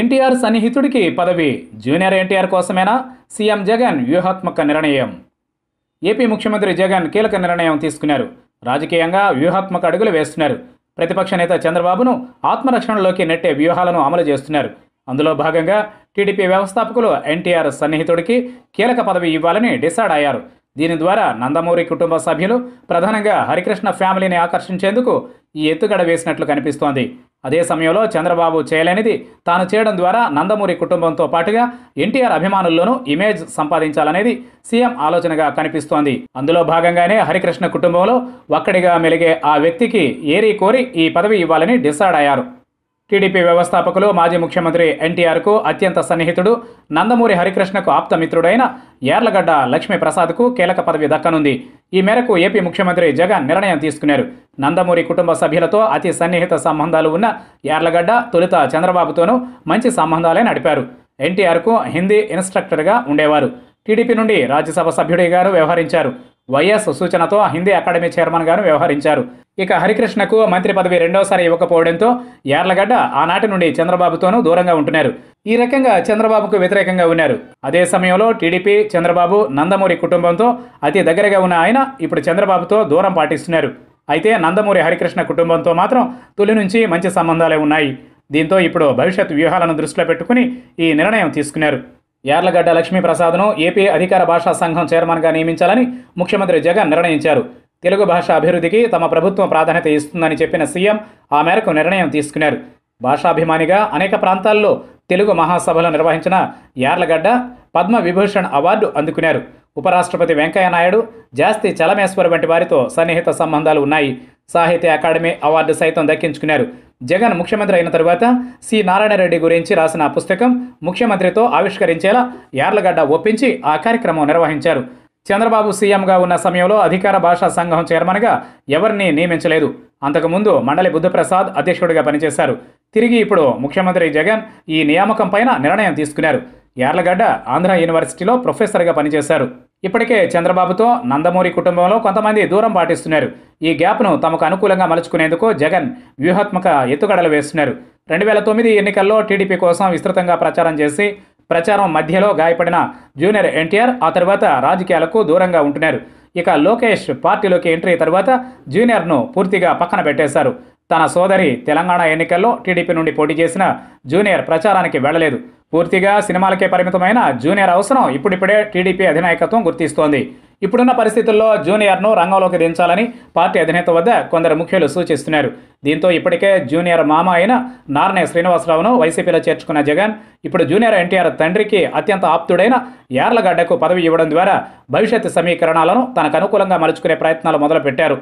ఎన్టీఆర్ సన్నిహితుడికి పదవి. జూనియర్ ఎన్టీఆర్ కోసమేనా? సీఎం జగన్ వ్యూహాత్మక నిర్ణయం. ఏపీ ముఖ్యమంత్రి జగన్ కీలక నిర్ణయం తీసుకున్నారు. రాజకీయంగా వ్యూహాత్మక అడుగులు వేస్తున్నారు. ప్రతిపక్ష నేత చంద్రబాబును ఆత్మరక్షణలోకి నెట్టే వ్యూహాలను అమలు చేస్తున్నారు. అందులో భాగంగా టీడీపీ వ్యవస్థాపకులు ఎన్టీఆర్ సన్నిహితుడికి కీలక పదవి ఇవ్వాలని డిసైడ్ అయ్యారు. దీని ద్వారా నందమూరి కుటుంబ సభ్యులు ప్రధానంగా హరికృష్ణ ఫ్యామిలీని ఆకర్షించేందుకు ఈ ఎత్తుగడ వేసినట్లు కనిపిస్తోంది. అదే సమయంలో చంద్రబాబు చేయలేనిది తాను చేయడం ద్వారా నందమూరి కుటుంబంతో పాటుగా ఎన్టీఆర్ అభిమానుల్లోనూ ఇమేజ్ సంపాదించాలనేది సీఎం ఆలోచనగా కనిపిస్తోంది. అందులో భాగంగానే హరికృష్ణ కుటుంబంలో ఒక్కడిగా మెలిగే ఆ వ్యక్తికి ఏరి కోరి ఈ పదవి ఇవ్వాలని డిసైడ్ అయ్యారు. టీడీపీ వ్యవస్థాపకులు మాజీ ముఖ్యమంత్రి ఎన్టీఆర్కు అత్యంత సన్నిహితుడు నందమూరి హరికృష్ణకు ఆప్తమిత్రుడైన యార్లగడ్డ లక్ష్మీప్రసాద్కు కీలక పదవి దక్కనుంది. ఈ మేరకు ఏపీ ముఖ్యమంత్రి జగన్ నిర్ణయం తీసుకున్నారు. నందమూరి కుటుంబ సభ్యులతో అతి సన్నిహిత సంబంధాలు ఉన్న యార్లగడ్డ తొలుత చంద్రబాబుతోనూ మంచి సంబంధాలే నడిపారు. ఎన్టీఆర్కు హిందీ ఇన్స్ట్రక్టర్గా ఉండేవారు. టీడీపీ నుండి రాజ్యసభ సభ్యుడిగాను వ్యవహరించారు. వైఎస్ సూచనతో హిందీ అకాడమీ చైర్మన్ గాను వ్యవహరించారు. ఇక హరికృష్ణకు మంత్రి పదవి రెండోసారి ఇవ్వకపోవడంతో యార్లగడ్డ ఆనాటి నుండి చంద్రబాబుతోనూ దూరంగా ఉంటున్నారు. ఈ రకంగా చంద్రబాబుకు వ్యతిరేకంగా ఉన్నారు. అదే సమయంలో టీడీపీ చంద్రబాబు నందమూరి కుటుంబంతో అతి దగ్గరగా ఉన్న ఆయన ఇప్పుడు చంద్రబాబుతో దూరం పాటిస్తున్నారు. అయితే నందమూరి హరికృష్ణ కుటుంబంతో మాత్రం తొలి నుంచి మంచి సంబంధాలే ఉన్నాయి. దీంతో ఇప్పుడు భవిష్యత్ వ్యూహాలను దృష్టిలో పెట్టుకుని ఈ నిర్ణయం తీసుకున్నారు. యార్లగడ్డ లక్ష్మీప్రసాద్ను ఏపీ అధికార భాషా సంఘం చైర్మన్గా నియమించాలని ముఖ్యమంత్రి జగన్ నిర్ణయించారు. తెలుగు భాష అభివృద్ధికి తమ ప్రభుత్వం ప్రాధాన్యత ఇస్తుందని చెప్పిన సీఎం ఆ మేరకు నిర్ణయం తీసుకున్నారు. భాషాభిమానిగా అనేక ప్రాంతాల్లో తెలుగు మహాసభలు నిర్వహించిన యార్లగడ్డ పద్మ విభూషణ్ అవార్డు అందుకున్నారు. ఉపరాష్ట్రపతి వెంకయ్యనాయుడు జాస్తి చలమేశ్వర్ వంటి వారితో సన్నిహిత సంబంధాలు ఉన్నాయి. సాహిత్య అకాడమీ అవార్డు సైతం దక్కించుకున్నారు. జగన్ ముఖ్యమంత్రి అయిన తరువాత సి. నారాయణరెడ్డి గురించి రాసిన పుస్తకం ముఖ్యమంత్రితో ఆవిష్కరించేలా యార్లగడ్డ ఒప్పించి ఆ కార్యక్రమం నిర్వహించారు. చంద్రబాబు సీఎంగా ఉన్న సమయంలో అధికార భాషా సంఘం చైర్మన్గా ఎవరిని నియమించలేదు. అంతకుముందు మండలి బుద్ధప్రసాద్ అధ్యక్షుడిగా పనిచేశారు. తిరిగి ఇప్పుడు ముఖ్యమంత్రి జగన్ ఈ నియామకం పైన నిర్ణయం తీసుకున్నారు. యార్లగడ్డ ఆంధ్ర యూనివర్సిటీలో ప్రొఫెసర్గా పనిచేశారు. ఇప్పటికే చంద్రబాబుతో నందమూరి కుటుంబంలో కొంతమంది దూరం పాటిస్తున్నారు. ఈ గ్యాప్ను తమకు అనుకూలంగా మలుచుకునేందుకు జగన్ వ్యూహాత్మక ఎత్తుగడలు వేస్తున్నారు. రెండు వేల తొమ్మిది ఎన్నికల్లో టీడీపీ కోసం విస్తృతంగా ప్రచారం చేసి ప్రచారం మధ్యలో గాయపడిన జూనియర్ ఎన్టీఆర్ ఆ తర్వాత రాజకీయాలకు దూరంగా ఉంటున్నారు. ఇక లోకేష్ పార్టీలోకి ఎంట్రీ తర్వాత జూనియర్ను పూర్తిగా పక్కన పెట్టేశారు. తన సోదరి తెలంగాణ ఎన్నికల్లో టీడీపీ నుండి పోటీ చేసిన జూనియర్ ప్రచారానికి వెళ్ళలేదు. పూర్తిగా సినిమాలకే పరిమితమైన జూనియర్ అవసరం. ఇప్పుడిప్పుడే టీడీపీ అధినాయకత్వం గుర్తిస్తోంది. ఇప్పుడున్న పరిస్థితుల్లో జూనియర్ను రంగంలోకి దించాలని పార్టీ అధినేత వద్ద కొందరు ముఖ్యులు సూచిస్తున్నారు. దీంతో ఇప్పటికే జూనియర్ మామ అయిన నారనే శ్రీనివాసరావును వైసీపీలో చేర్చుకున్న జగన్ ఇప్పుడు జూనియర్ ఎన్టీఆర్ తండ్రికి అత్యంత ఆప్తుడైన యార్లగడ్డకు పదవి ఇవ్వడం ద్వారా భవిష్యత్ సమీకరణాలను తనకు అనుకూలంగా మలుచుకునే ప్రయత్నాలు మొదలుపెట్టారు.